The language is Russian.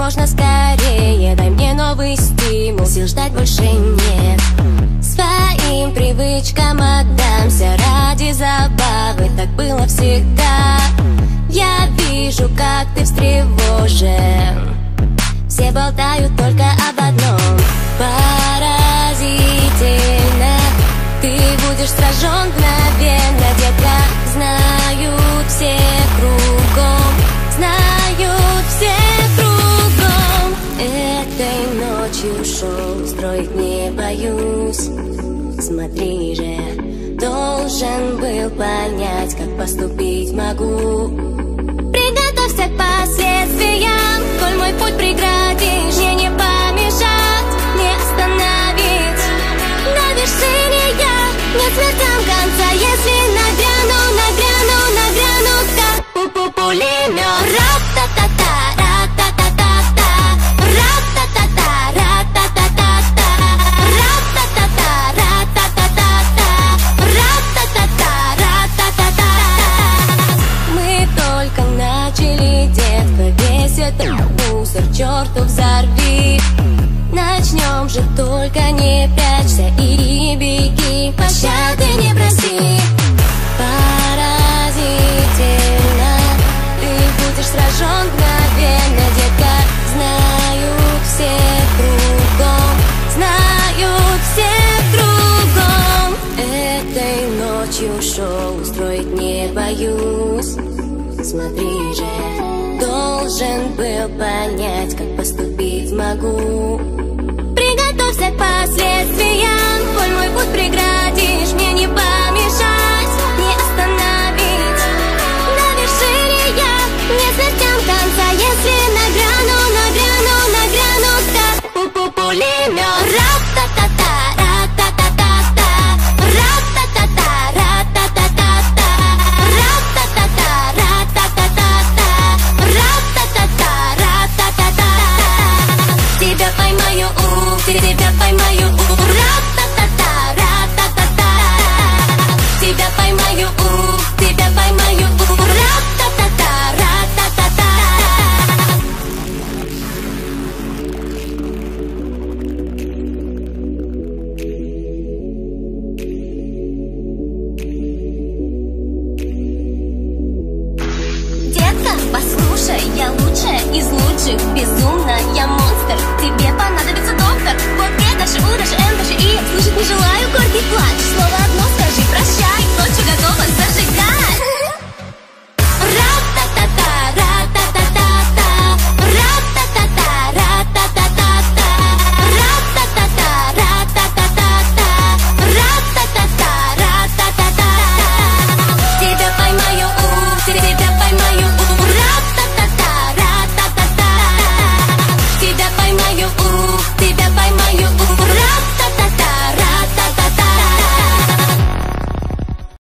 можно скорее. Дай мне новый стимул, сил ждать больше нет. Своим привычкам отдамся ради забавы Так было всегда. Я вижу, как ты встревожен. Все болтают только об одном. Поразительно Ты будешь сражен мгновенно боюсь. Смотри же, должен был понять, как поступить могу мусор черту взорви. Начнем же, только не прячься и беги. Пощады не проси. Поразительно. Ты будешь сражен мгновенно, детка Знают все кругом. Знают все кругом. Этой ночью шоу строить не боюсь Смотри же, должен был понять, как поступить могу. Приготовься к тебя поймаю, у, тебя поймаю, у, ра-та-та-та, ра-та-та-та. Тебя поймаю, у, тебя поймаю, у, ра-та-та-та, ра-та-та-та. Детка, послушай, я лучшая из лучших безумных.